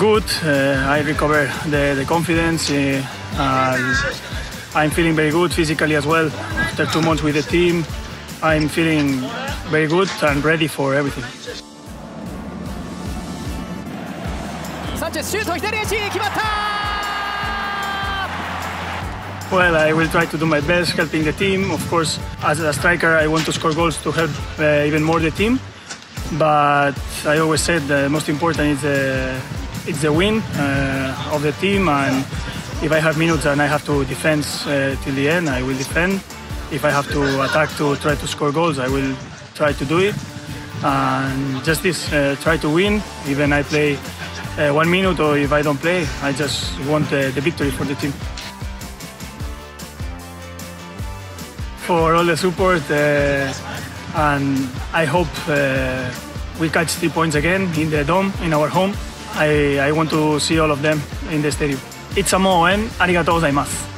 good. Uh, I recover the, the confidence. Uh, I'm feeling very good physically as well. After two months with the team, I'm feeling very good and ready for everything. Well, I will try to do my best helping the team. Of course, as a striker, I want to score goals to help uh, even more the team. But I always said the most important is the, it's the win uh, of the team. And if I have minutes and I have to defend uh, till the end, I will defend. If I have to attack to try to score goals, I will try to do it. And just this, uh, try to win. Even I play uh, one minute or if I don't play, I just want uh, the victory for the team. For all the support, uh, and I hope uh, we catch three points again in the dome in our home. I, I want to see all of them in the stadium. It's a mo, and arigatou gozaimasu.